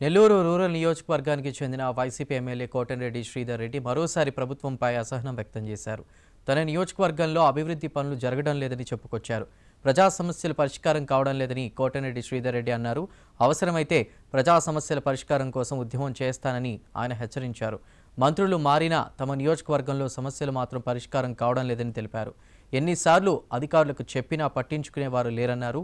Nellore rural నియోజకవర్గానికి చెందిన YCP MLA Kotamreddy Sridhar Reddy మరోసారి ప్రభుత్వంపై అసహనం వ్యక్తం చేశారు. తన నియోజకవర్గంలో అభివృద్ధి పనులు జరగడం లేదని చెప్పుకొచ్చారు. ప్రజా సమస్యలు పరిష్కారం కావడం లేదని కోటంరెడ్డి శ్రీధర్ రెడ్డి అన్నారు. అవసరమైతే ప్రజా సమస్యల పరిష్కారం కోసం ఉద్యమం చేస్తానని ఆయన హెచ్చరించారు. మంత్రులు మారినా తమ నియోజకవర్గంలో సమస్యలు మాత్రం పరిష్కారం కావడం లేదని తెలిపారు. ఎన్నిసార్లు అధికారులకు చెప్పినా పట్టించుకునేవారు లేరన్నారు.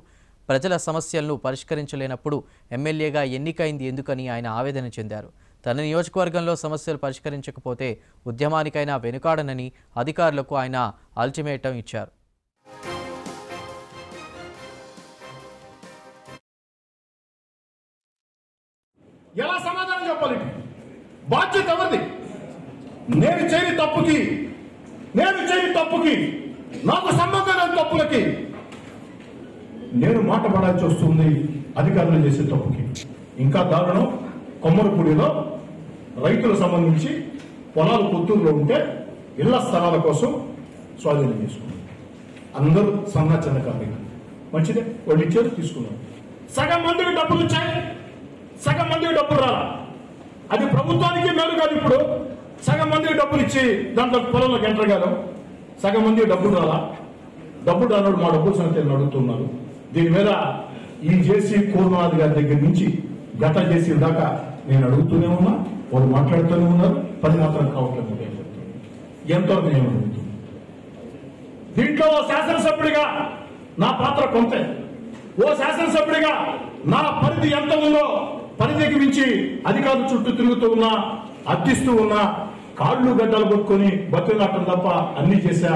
ప్రజల సమస్యలను పరిష్కరించలేనప్పుడు ఎమ్మెల్యేగా ఎన్నికైంది ఎందుకని ఆయన ఆవేదన చెందారు. తన నియోజకవర్గంలో సమస్యలు పరిష్కరించకపోతే ఉద్యమానికైనా వెనుకాడనని అధికారులకు ఆయన అల్టిమేటం ఇచ్చారు. ఎలా సమాధానం చెప్పాలి? బాధ్యత ఎవరిది? నేను చేయని తప్పుకి నేను చేయని తప్పుకి నాకు సంబంధం లేని తప్పులకి నేను మాట పడాల్సి వస్తుంది. అధికారులు చేసే తప్పుకి? ఇంకా దారుణం కొమ్మరపూడిలో రైతులకు సంబంధించి పొలాలు పుత్తూరులో ఉంటే ఇళ్ళ స్థలాల కోసం స్వాధీనం చేసుకున్నారు. అందరూ సన్నా చిన్న కార్మికులు మంచిదే వాళ్ళు ఇచ్చారు తీసుకున్నారు. సగం మందికి డబ్బులు వచ్చాయి. సగం మందికి డబ్బులు రాలా. అది ప్రభుత్వానికి మేలు కాదు ఇప్పుడు. సగం మందికి డబ్బులు ఇచ్చి దాంట్లో పొలంలోకి ఎంటర్ కాదు. సగం మందికి డబ్బులు రాలా. డబ్బులు రానోడు మా డబ్బులు సంగతి అడుగుతున్నారు దీని మీద ఈ జేసీ కూర్మనాథ్ గారి దగ్గర నుంచి గత జేసీ దాకా నేను అడుగుతూనే ఉన్నా వాళ్ళు మాట్లాడుతూనే ఉన్నారు పని మాత్రం కావట్లేదు ఎంతో చెప్తున్నారు. నేను అడుగుతున్నాను దీంట్లో ఓ శాసనసభ్యుడిగా నా పాత్ర కొంతే. ఓ శాసనసభ్యుడిగా నా పరిధి ఎంత ఉందో పరిధికి మించి అధికారుల చుట్టూ తిరుగుతూ ఉన్నా అర్థిస్తూ ఉన్నా కాళ్ళు గడ్డలు కొట్టుకొని బతులాటం తప్ప అన్ని చేశా.